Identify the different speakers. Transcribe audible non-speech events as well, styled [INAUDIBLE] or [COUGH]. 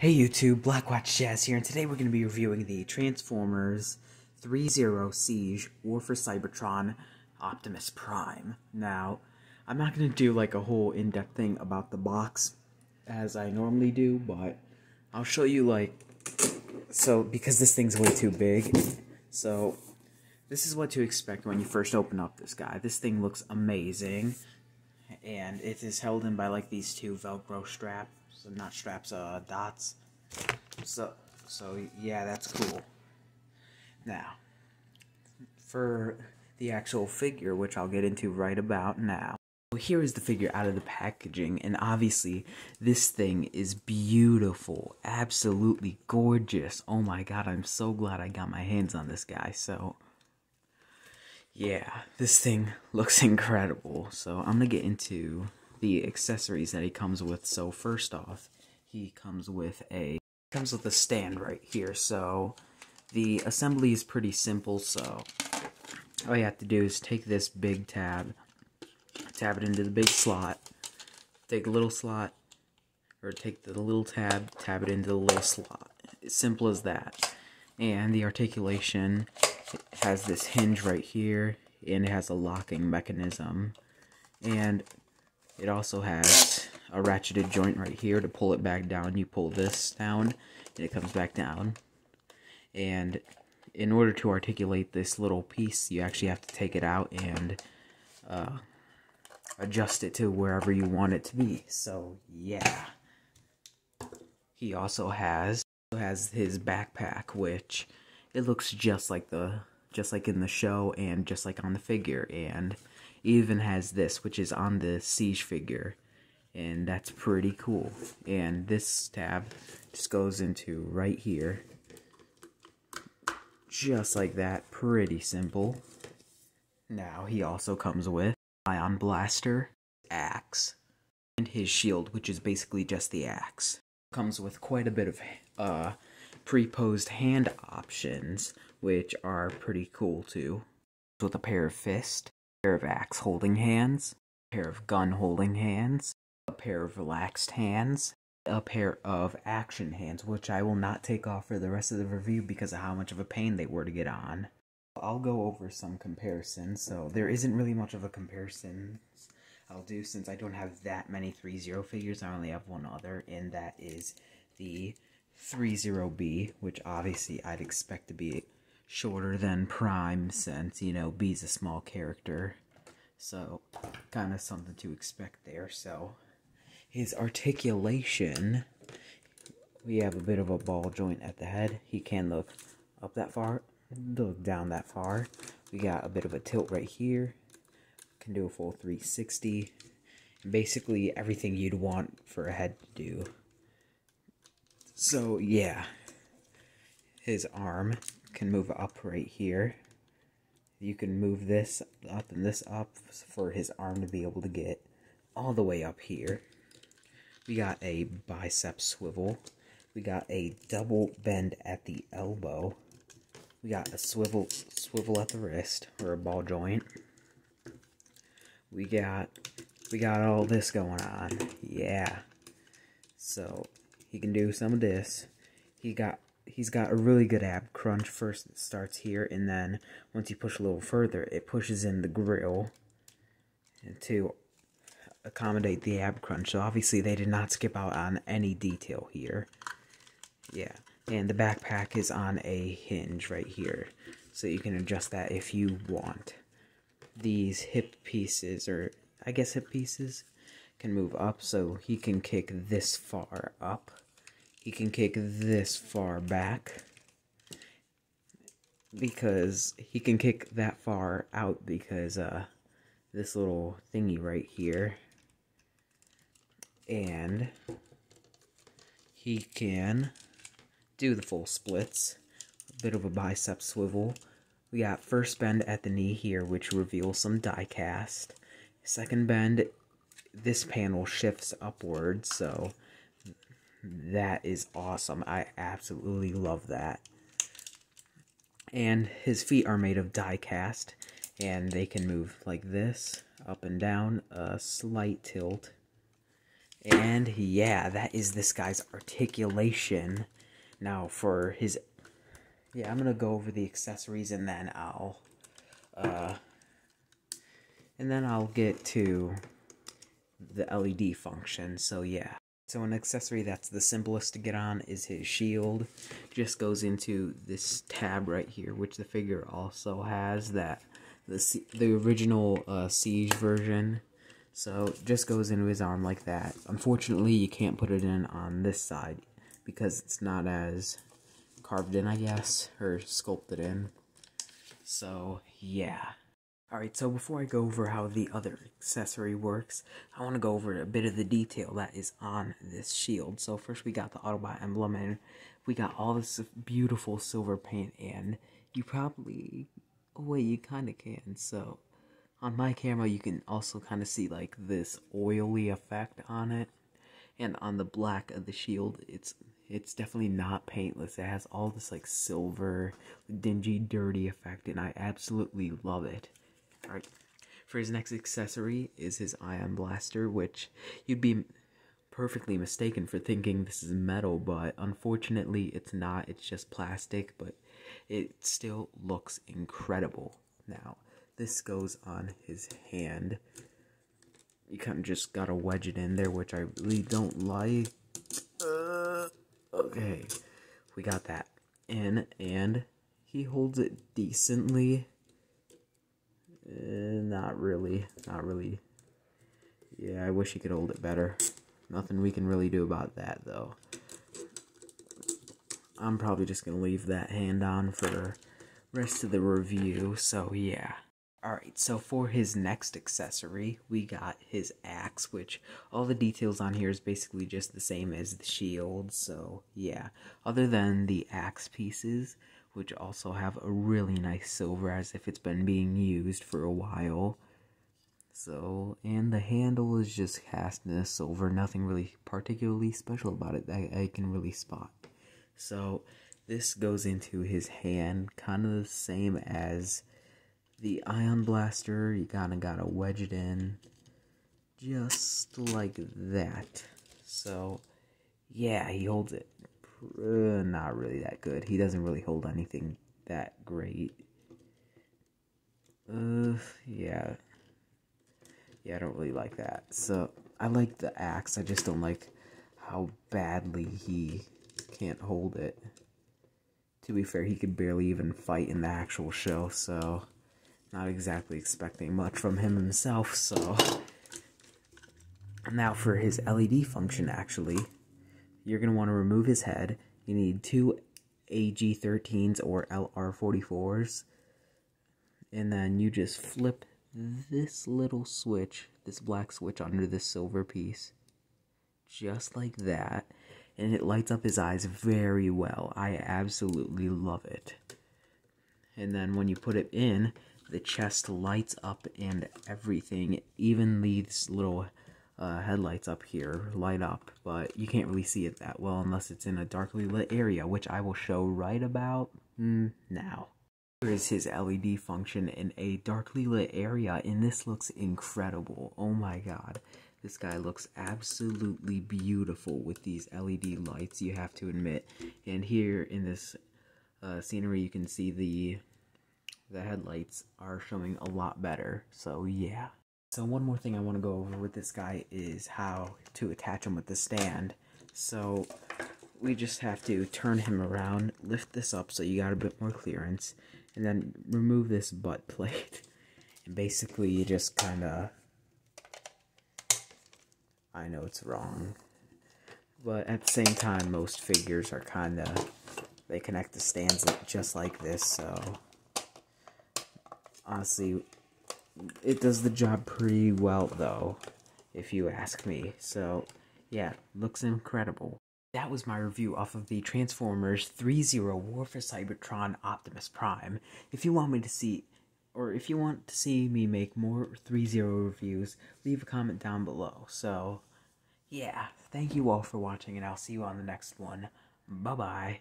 Speaker 1: Hey YouTube, Blackwatch Jazz here, and today we're going to be reviewing the Transformers 3-0 Siege War for Cybertron Optimus Prime. Now, I'm not going to do like a whole in-depth thing about the box as I normally do, but I'll show you like, so because this thing's way too big, so this is what to expect when you first open up this guy. This thing looks amazing, and it is held in by like these two Velcro straps so not straps, uh, dots. So, so yeah, that's cool. Now, for the actual figure, which I'll get into right about now. Here is the figure out of the packaging, and obviously, this thing is beautiful, absolutely gorgeous. Oh my god, I'm so glad I got my hands on this guy, so... Yeah, this thing [LAUGHS] looks incredible, so I'm gonna get into the accessories that he comes with. So first off, he comes with a comes with a stand right here. So the assembly is pretty simple. So all you have to do is take this big tab, tab it into the big slot, take a little slot, or take the little tab, tab it into the little slot. Simple as that. And the articulation has this hinge right here, and it has a locking mechanism. And it also has a ratcheted joint right here to pull it back down. You pull this down, and it comes back down. And in order to articulate this little piece, you actually have to take it out and uh, adjust it to wherever you want it to be. So, yeah. He also has has his backpack, which it looks just like the just like in the show and just like on the figure and even has this, which is on the Siege figure. And that's pretty cool. And this tab just goes into right here. Just like that. Pretty simple. Now, he also comes with Ion Blaster, Axe, and his shield, which is basically just the axe. Comes with quite a bit of uh, pre-posed hand options, which are pretty cool too. With a pair of fists, pair of axe holding hands, a pair of gun holding hands, a pair of relaxed hands, a pair of action hands, which I will not take off for the rest of the review because of how much of a pain they were to get on. I'll go over some comparisons, so there isn't really much of a comparison I'll do since I don't have that many 3-0 figures. I only have one other, and that is the 3-0B, which obviously I'd expect to be shorter than Prime since, you know, B's a small character. So, kind of something to expect there. So, his articulation, we have a bit of a ball joint at the head. He can look up that far, look down that far. We got a bit of a tilt right here. Can do a full 360. Basically, everything you'd want for a head to do. So, yeah. His arm can move up right here. You can move this up and this up for his arm to be able to get all the way up here. We got a bicep swivel. We got a double bend at the elbow. We got a swivel swivel at the wrist or a ball joint. We got we got all this going on. Yeah. So he can do some of this. He got he's got a really good ab crunch. First it starts here, and then once you push a little further, it pushes in the grill to accommodate the ab crunch. So obviously they did not skip out on any detail here. Yeah, and the backpack is on a hinge right here, so you can adjust that if you want. These hip pieces, or I guess hip pieces, can move up, so he can kick this far up he can kick this far back because he can kick that far out because uh this little thingy right here. And he can do the full splits. A bit of a bicep swivel. We got first bend at the knee here which reveals some die cast. Second bend this panel shifts upwards so that is awesome. I absolutely love that. And his feet are made of die cast, and they can move like this, up and down, a slight tilt, And yeah, that is this guy's articulation. Now for his yeah, I'm gonna go over the accessories and then I'll uh and then I'll get to the LED function. So yeah. So an accessory that's the simplest to get on is his shield. Just goes into this tab right here, which the figure also has that the the original uh, Siege version. So just goes into his arm like that. Unfortunately, you can't put it in on this side because it's not as carved in, I guess, or sculpted in. So yeah. Alright, so before I go over how the other accessory works, I want to go over a bit of the detail that is on this shield. So first we got the Autobot emblem, and we got all this beautiful silver paint, and you probably, wait, you kind of can, so on my camera you can also kind of see like this oily effect on it, and on the black of the shield, it's it's definitely not paintless. It has all this like silver, dingy, dirty effect, and I absolutely love it. Alright, for his next accessory is his ion blaster, which you'd be perfectly mistaken for thinking this is metal, but unfortunately it's not. It's just plastic, but it still looks incredible. Now, this goes on his hand. You kind of just gotta wedge it in there, which I really don't like. Uh, okay, we got that in, and he holds it decently. Uh, not really. Not really. Yeah, I wish he could hold it better. Nothing we can really do about that, though. I'm probably just going to leave that hand on for rest of the review, so yeah. Alright, so for his next accessory, we got his axe, which all the details on here is basically just the same as the shield, so yeah. Other than the axe pieces, which also have a really nice silver as if it's been being used for a while. So, and the handle is just cast in silver, nothing really particularly special about it that I can really spot. So, this goes into his hand, kind of the same as the Ion Blaster. You kinda gotta wedge it in, just like that. So, yeah, he holds it uh, not really that good. He doesn't really hold anything that great. Uh, yeah. Yeah, I don't really like that. So, I like the axe. I just don't like how badly he can't hold it. To be fair, he could barely even fight in the actual show, so not exactly expecting much from him himself, so now for his LED function actually you're going to want to remove his head. You need two AG13s or LR44s. And then you just flip this little switch, this black switch under this silver piece. Just like that. And it lights up his eyes very well. I absolutely love it. And then when you put it in, the chest lights up and everything. Even these little uh, headlights up here light up, but you can't really see it that well unless it's in a darkly lit area, which I will show right about mm, now. Here is his LED function in a darkly lit area, and this looks incredible. Oh my god. This guy looks absolutely beautiful with these LED lights, you have to admit. And here in this uh, scenery, you can see the the headlights are showing a lot better. So yeah. So one more thing I want to go over with this guy is how to attach him with the stand. So we just have to turn him around, lift this up so you got a bit more clearance, and then remove this butt plate. [LAUGHS] And basically you just kind of, I know it's wrong, but at the same time most figures are kind of, they connect the stands just like this, so honestly it does the job pretty well, though, if you ask me. So, yeah, looks incredible. That was my review off of the Transformers 3-0 War for Cybertron Optimus Prime. If you want me to see, or if you want to see me make more 3-0 reviews, leave a comment down below. So, yeah, thank you all for watching, and I'll see you on the next one. Bye-bye.